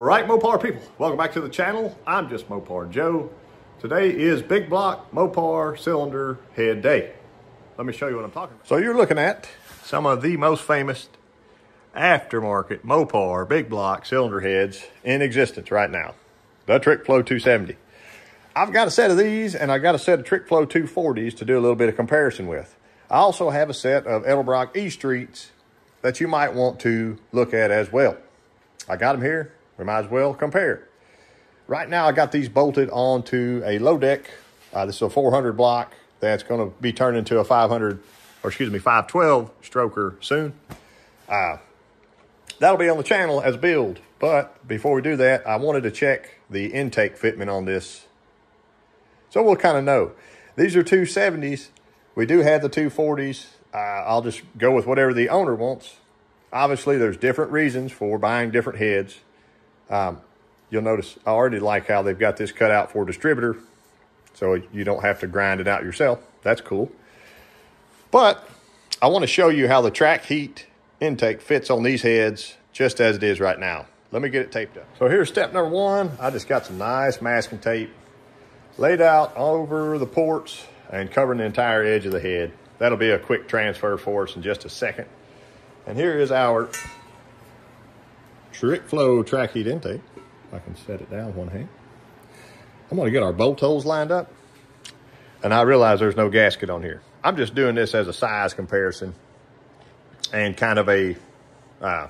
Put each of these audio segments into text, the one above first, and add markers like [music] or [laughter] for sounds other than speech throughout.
All right, Mopar people, welcome back to the channel. I'm just Mopar Joe. Today is big block Mopar cylinder head day. Let me show you what I'm talking about. So you're looking at some of the most famous aftermarket Mopar big block cylinder heads in existence right now. The Trick Flow 270. I've got a set of these and I've got a set of Trick Flow 240s to do a little bit of comparison with. I also have a set of Edelbrock E-Streets that you might want to look at as well. I got them here we might as well compare. Right now, I got these bolted onto a low deck. Uh, this is a 400 block that's going to be turned into a 500, or excuse me, 512 stroker soon. Uh, that'll be on the channel as build. But before we do that, I wanted to check the intake fitment on this. So we'll kind of know. These are 270s. We do have the 240s. Uh, I'll just go with whatever the owner wants. Obviously, there's different reasons for buying different heads. Um, you'll notice I already like how they've got this cut out for distributor, so you don't have to grind it out yourself. That's cool. But I want to show you how the track heat intake fits on these heads just as it is right now. Let me get it taped up. So here's step number one. I just got some nice masking tape laid out over the ports and covering the entire edge of the head. That'll be a quick transfer for us in just a second. And here is our Trick Flow track heat intake. I can set it down one hand. I'm gonna get our bolt holes lined up. And I realize there's no gasket on here. I'm just doing this as a size comparison and kind of a uh,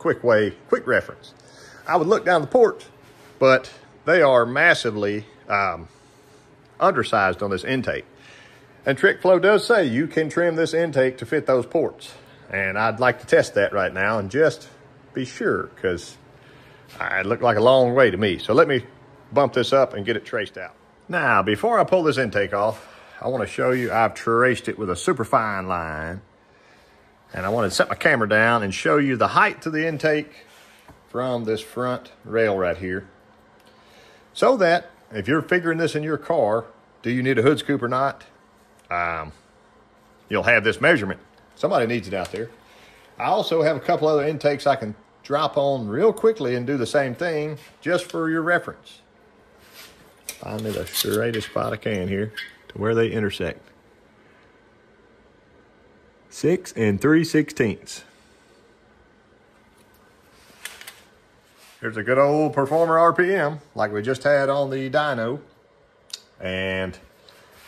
quick way, quick reference. I would look down the ports, but they are massively um, undersized on this intake. And Trick Flow does say you can trim this intake to fit those ports. And I'd like to test that right now and just be sure because it looked like a long way to me. So let me bump this up and get it traced out. Now, before I pull this intake off, I want to show you I've traced it with a super fine line. And I want to set my camera down and show you the height to the intake from this front rail right here. So that if you're figuring this in your car, do you need a hood scoop or not? Um, you'll have this measurement. Somebody needs it out there. I also have a couple other intakes I can drop on real quickly and do the same thing just for your reference. Find me the straightest spot I can here to where they intersect. Six and three sixteenths. Here's a good old Performer RPM like we just had on the dyno. And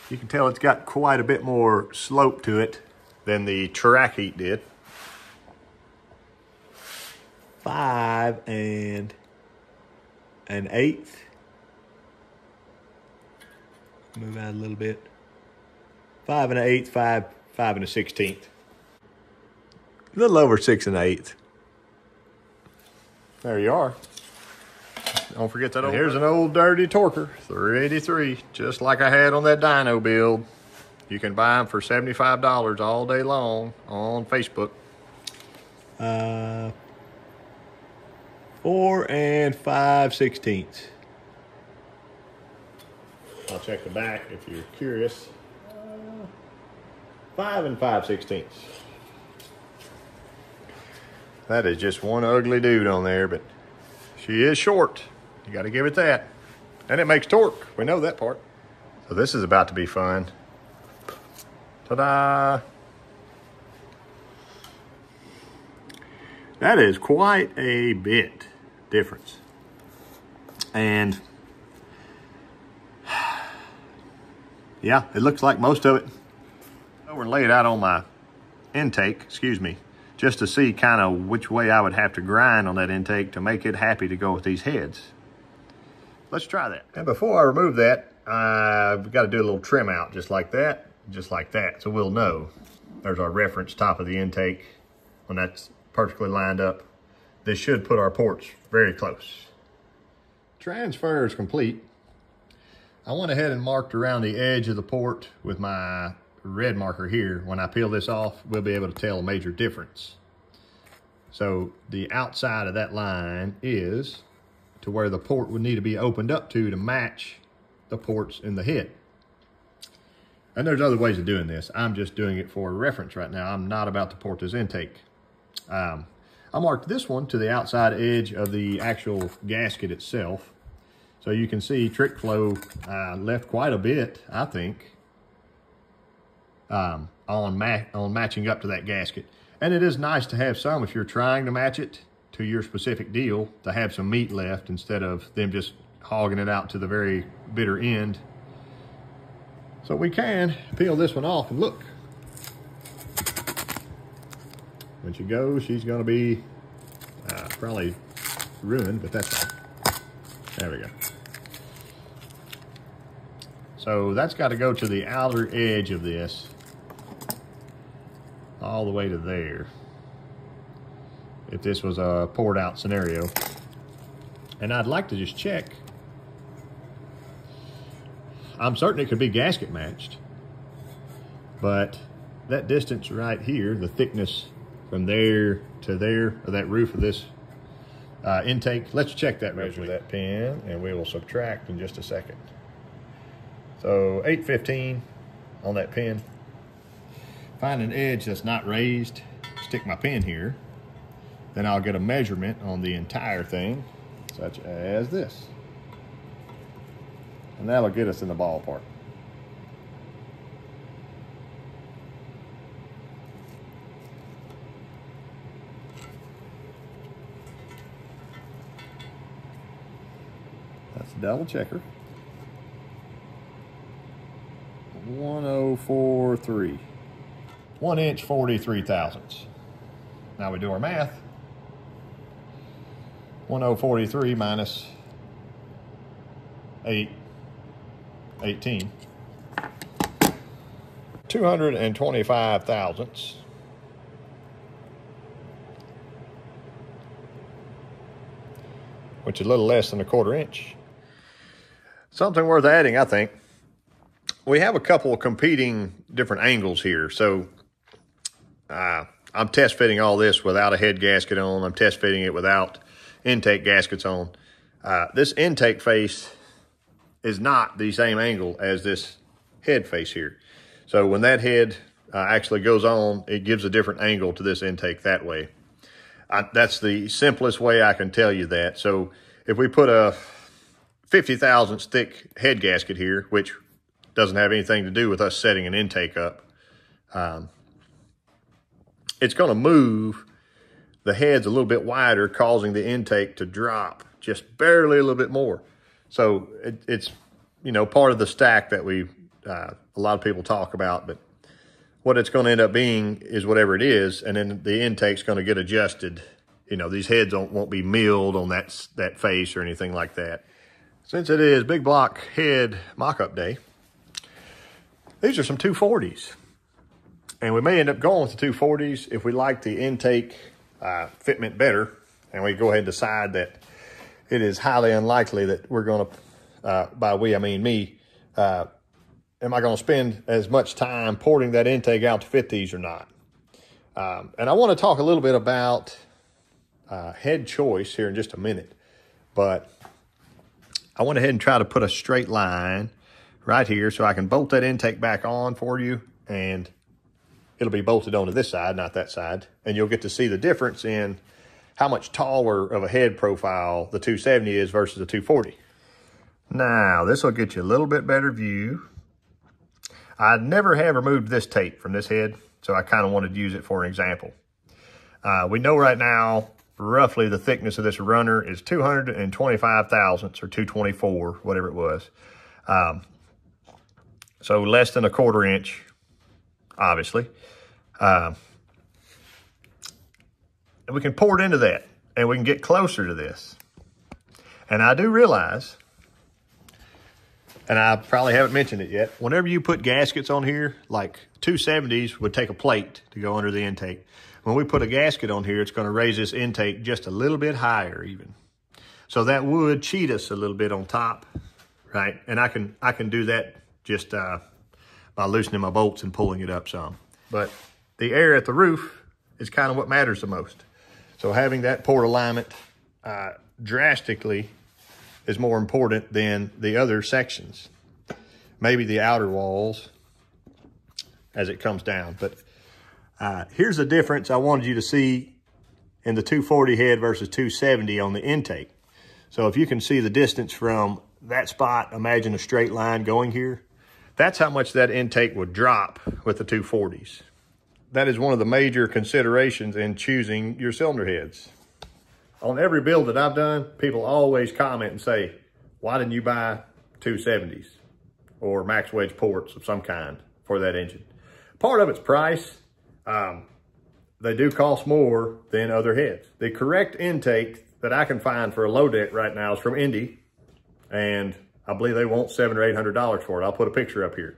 you can tell it's got quite a bit more slope to it than the track heat did five and an eighth. Move out a little bit. Five and an eighth, five, five and a sixteenth. A little over six and an eighth. There you are. Don't forget that. Old. Here's an old dirty Torker, 383, just like I had on that dyno build. You can buy them for $75 all day long on Facebook. Uh, four and five sixteenths. I'll check the back if you're curious. Uh, five and five sixteenths. That is just one ugly dude on there, but she is short. You got to give it that. And it makes torque. We know that part. So this is about to be fun. Ta-da! That is quite a bit difference. And [sighs] yeah, it looks like most of it. Over and lay it out on my intake, excuse me, just to see kind of which way I would have to grind on that intake to make it happy to go with these heads. Let's try that. And before I remove that, I've got to do a little trim out just like that, just like that. So we'll know. There's our reference top of the intake when that's perfectly lined up. This should put our ports very close. Transfer is complete. I went ahead and marked around the edge of the port with my red marker here. When I peel this off, we'll be able to tell a major difference. So the outside of that line is to where the port would need to be opened up to to match the ports in the head. And there's other ways of doing this. I'm just doing it for reference right now. I'm not about to port this intake. Um, I marked this one to the outside edge of the actual gasket itself. So you can see trick flow uh, left quite a bit, I think, um, on, ma on matching up to that gasket. And it is nice to have some if you're trying to match it to your specific deal to have some meat left instead of them just hogging it out to the very bitter end. So we can peel this one off and look. When she goes, she's gonna be uh, probably ruined, but that's fine. There we go. So that's got to go to the outer edge of this, all the way to there. If this was a poured out scenario. And I'd like to just check. I'm certain it could be gasket matched, but that distance right here, the thickness from there to there, of that roof of this uh, intake, let's check that measure that pin and we will subtract in just a second. So 815 on that pin. Find an edge that's not raised, stick my pin here. Then I'll get a measurement on the entire thing, such as this. And that'll get us in the ballpark. Double checker. 1043. One inch, 43 thousandths. Now we do our math. 1043 minus 8, 18. 225 thousandths. Which is a little less than a quarter inch. Something worth adding, I think we have a couple competing different angles here. So uh, I'm test fitting all this without a head gasket on. I'm test fitting it without intake gaskets on. Uh, this intake face is not the same angle as this head face here. So when that head uh, actually goes on, it gives a different angle to this intake that way. I, that's the simplest way I can tell you that. So if we put a 50 thousandths thick head gasket here, which doesn't have anything to do with us setting an intake up. Um, it's going to move the heads a little bit wider, causing the intake to drop just barely a little bit more. So it, it's, you know, part of the stack that we, uh, a lot of people talk about, but what it's going to end up being is whatever it is, and then the intake's going to get adjusted. You know, these heads won't be milled on that, that face or anything like that. Since it is big block head mock-up day, these are some 240s. And we may end up going with the 240s if we like the intake uh, fitment better. And we go ahead and decide that it is highly unlikely that we're going to, uh, by we, I mean me, uh, am I going to spend as much time porting that intake out to fit these or not? Um, and I want to talk a little bit about uh, head choice here in just a minute. But I went ahead and tried to put a straight line right here so I can bolt that intake back on for you and it'll be bolted onto this side, not that side. And you'll get to see the difference in how much taller of a head profile the 270 is versus the 240. Now, this will get you a little bit better view. I never have removed this tape from this head, so I kind of wanted to use it for an example. Uh, we know right now, roughly the thickness of this runner is 225 thousandths or 224, whatever it was. Um, so less than a quarter inch, obviously. Uh, and we can pour it into that and we can get closer to this. And I do realize, and I probably haven't mentioned it yet, whenever you put gaskets on here, like 270s would take a plate to go under the intake. When we put a gasket on here, it's going to raise this intake just a little bit higher even. So that would cheat us a little bit on top, right? And I can I can do that just uh, by loosening my bolts and pulling it up some. But the air at the roof is kind of what matters the most. So having that port alignment uh, drastically is more important than the other sections. Maybe the outer walls as it comes down. But uh, here's the difference I wanted you to see in the 240 head versus 270 on the intake. So if you can see the distance from that spot, imagine a straight line going here. That's how much that intake would drop with the 240s. That is one of the major considerations in choosing your cylinder heads. On every build that I've done, people always comment and say, why didn't you buy 270s or max wedge ports of some kind for that engine? Part of it's price. Um, they do cost more than other heads. The correct intake that I can find for a low deck right now is from Indy, and I believe they want seven or eight hundred dollars for it. I'll put a picture up here.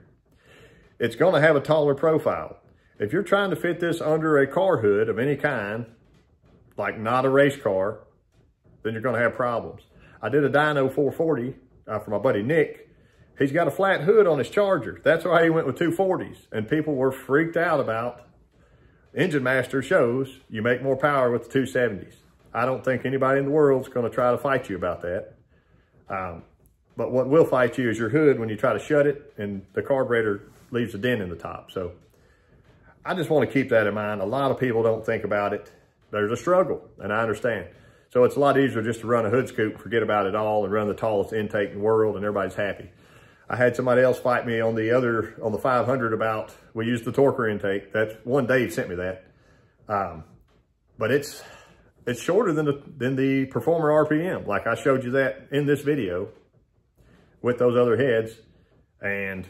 It's going to have a taller profile. If you're trying to fit this under a car hood of any kind, like not a race car, then you're going to have problems. I did a dyno 440 uh, for my buddy Nick. He's got a flat hood on his Charger. That's why he went with 240s. And people were freaked out about Engine Master shows you make more power with the 270s. I don't think anybody in the world is going to try to fight you about that. Um, but what will fight you is your hood when you try to shut it and the carburetor leaves a dent in the top. So I just want to keep that in mind. A lot of people don't think about it. There's a struggle, and I understand. So it's a lot easier just to run a hood scoop, forget about it all, and run the tallest intake in the world, and everybody's happy. I had somebody else fight me on the other, on the 500 about, we used the Torker intake. That's one Dave sent me that. Um, but it's, it's shorter than the, than the Performer RPM. Like I showed you that in this video with those other heads. And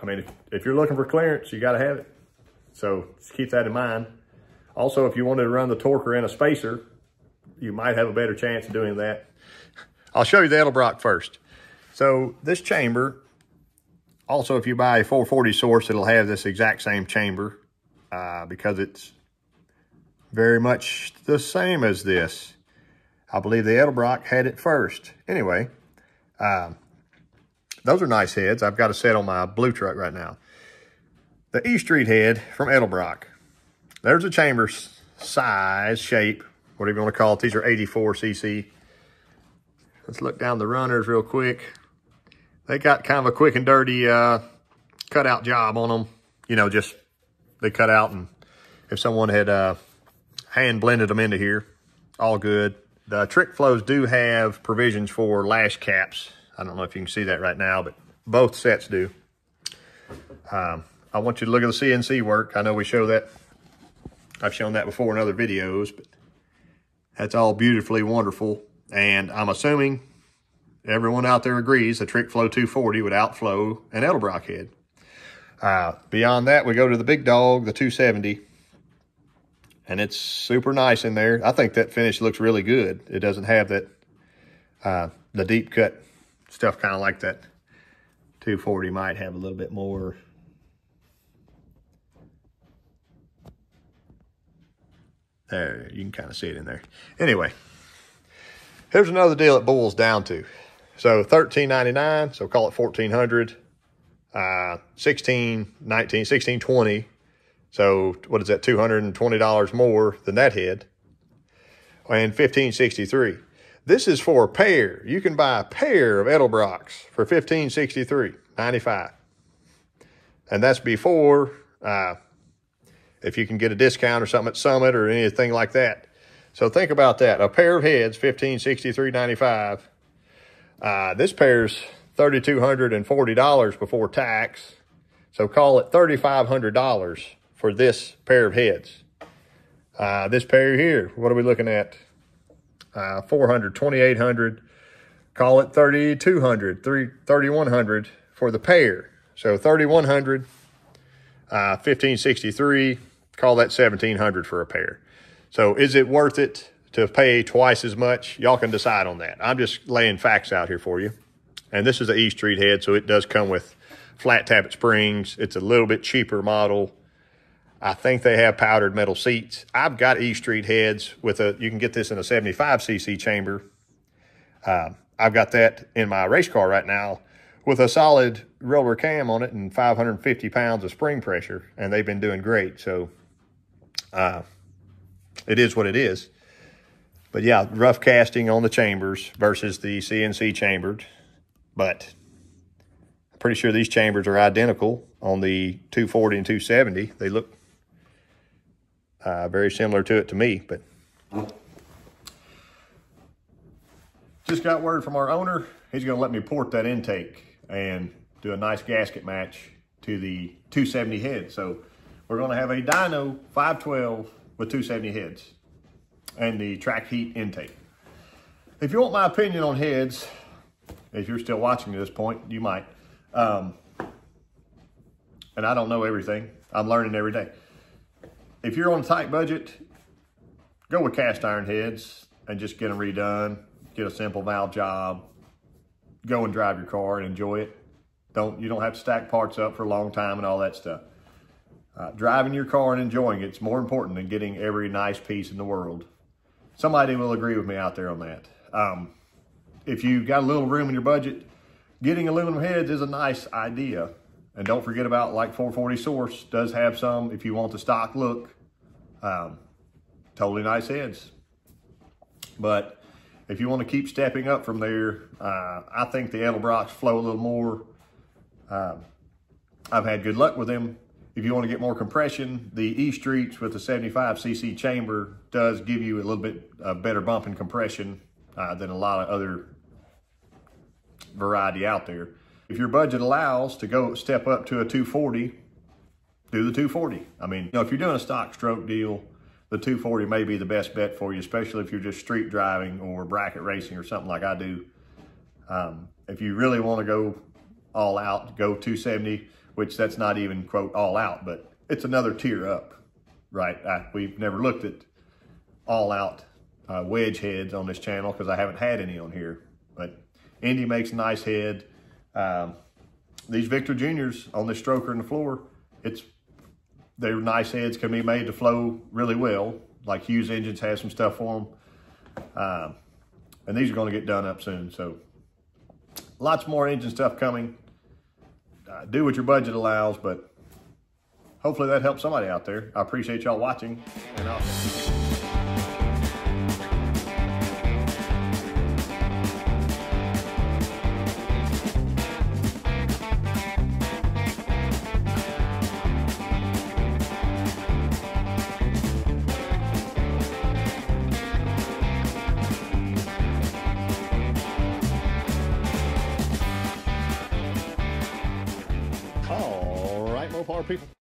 I mean, if, if you're looking for clearance, you got to have it. So just keep that in mind. Also, if you wanted to run the Torker in a spacer, you might have a better chance of doing that. I'll show you the Edelbrock first. So this chamber, also if you buy a 440 source, it'll have this exact same chamber uh, because it's very much the same as this. I believe the Edelbrock had it first. Anyway, uh, those are nice heads. I've got a set on my blue truck right now. The E Street head from Edelbrock. There's a chamber size, shape, whatever you want to call it. These are 84 cc. Let's look down the runners real quick they got kind of a quick and dirty uh, cutout job on them. You know, just they cut out and if someone had uh, hand blended them into here, all good. The trick flows do have provisions for lash caps. I don't know if you can see that right now, but both sets do. Um, I want you to look at the CNC work. I know we show that. I've shown that before in other videos, but that's all beautifully wonderful. And I'm assuming everyone out there agrees a Trick Flow 240 would outflow an Edelbrock head. Uh, beyond that, we go to the big dog, the 270. And it's super nice in there. I think that finish looks really good. It doesn't have that, uh, the deep cut stuff kind of like that 240 might have a little bit more. There, you can kind of see it in there. Anyway, here's another deal it boils down to. So thirteen ninety nine. So call it fourteen hundred. Uh, 16, 19, 16, 20. So what is that? Two hundred and twenty dollars more than that head. And fifteen sixty three. This is for a pair. You can buy a pair of Edelbrocks for fifteen sixty three ninety five, and that's before uh, if you can get a discount or something at Summit or anything like that. So think about that. A pair of heads, fifteen sixty three ninety five uh, this pair's $3,240 before tax. So call it $3,500 for this pair of heads. Uh, this pair here, what are we looking at? Uh, 400, 2,800. Call it 3,200, 3,100 for the pair. So 3,100, uh, 1,563. Call that 1,700 for a pair. So is it worth it to pay twice as much, y'all can decide on that. I'm just laying facts out here for you. And this is the E Street head, so it does come with flat tappet springs. It's a little bit cheaper model. I think they have powdered metal seats. I've got E Street heads with a, you can get this in a 75cc chamber. Uh, I've got that in my race car right now with a solid roller cam on it and 550 pounds of spring pressure, and they've been doing great. So uh, it is what it is. But yeah, rough casting on the chambers versus the CNC chambered. But I'm pretty sure these chambers are identical on the 240 and 270. They look uh, very similar to it to me, but Just got word from our owner. He's going to let me port that intake and do a nice gasket match to the 270 head. So we're going to have a dyno 512 with 270 heads and the track heat intake. If you want my opinion on heads, if you're still watching at this point, you might. Um, and I don't know everything. I'm learning every day. If you're on a tight budget, go with cast iron heads and just get them redone. Get a simple valve job. Go and drive your car and enjoy it. Don't You don't have to stack parts up for a long time and all that stuff. Uh, driving your car and enjoying it's more important than getting every nice piece in the world. Somebody will agree with me out there on that. Um, if you've got a little room in your budget, getting aluminum heads is a nice idea. And don't forget about like 440 Source does have some, if you want the stock look, um, totally nice heads. But if you want to keep stepping up from there, uh, I think the Edelbrock's flow a little more. Uh, I've had good luck with them. If you want to get more compression, the E-Streets with the 75cc chamber does give you a little bit uh, better bump and compression uh, than a lot of other variety out there. If your budget allows to go step up to a 240, do the 240. I mean, you know, if you're doing a stock stroke deal, the 240 may be the best bet for you, especially if you're just street driving or bracket racing or something like I do. Um, if you really want to go all out, go 270, which that's not even, quote, all out, but it's another tier up, right? I, we've never looked at all out uh, wedge heads on this channel because I haven't had any on here. But Indy makes a nice head. Um, these Victor Juniors on this stroker and the floor, it's their nice heads can be made to flow really well. Like Hughes Engines has some stuff for them. Um, and these are going to get done up soon. So lots more engine stuff coming. Uh, do what your budget allows, but hopefully that helps somebody out there. I appreciate y'all watching. And I'll